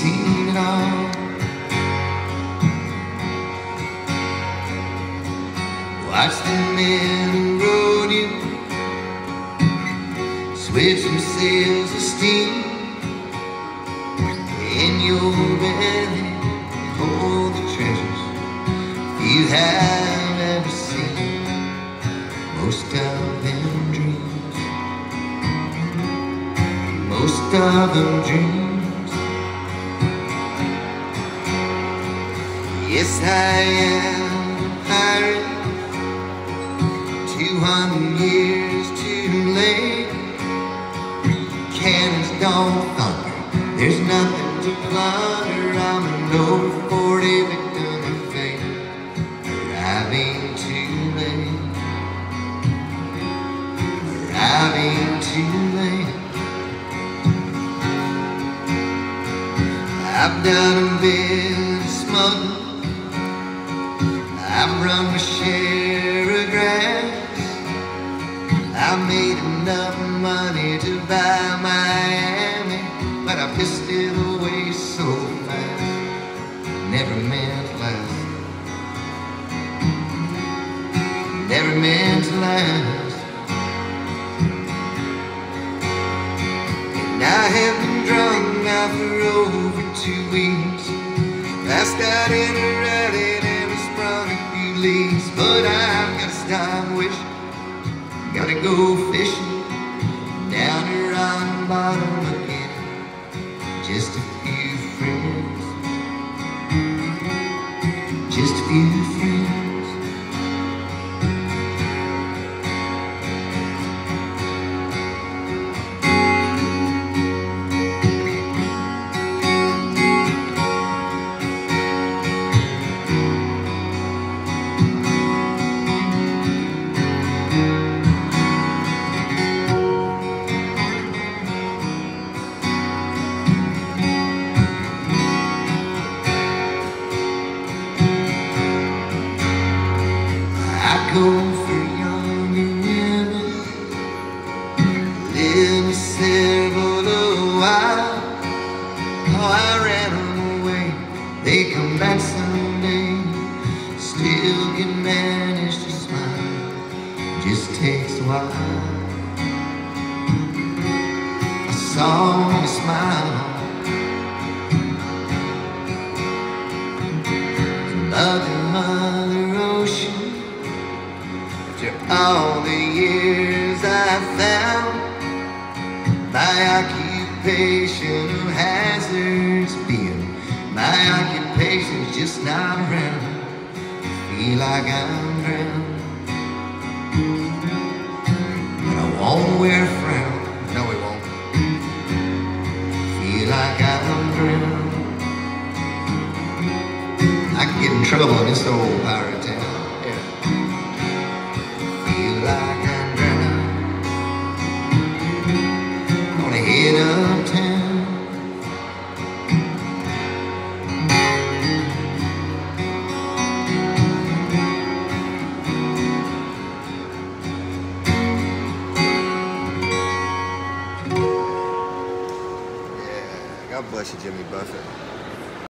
seen it all. Watch the men who rode you switch from sails of steam in your belly. Hold the treasures you have ever seen. Most of them dreams. Most of them dreams. Yes, I am pirate. Two hundred years too late. Cannons don't thunder. There's nothing to plunder. I'm an old 40 victim of fate. Arriving too late. Arriving too late. I've done a bit of smuggling. I've run my share. I made enough money to buy Miami, but I pissed it away so fast. Never meant to last. Never meant to last. And I have been drunk now for over two weeks. Passed out in but I've got to stop wishing. Gotta go fishing down around the bottom again. Just a few friends, just a few friends. They come back someday. Still can manage to smile, just takes a while. I saw you smile. Another Mother Ocean. After all the years I found my occupation of hazards being my occupation's just not around. Feel like I'm drowned, but I won't wear a frown. No, we won't. Feel like I'm drowned. I can get in trouble in this old pirate God bless you, Jimmy Buffett.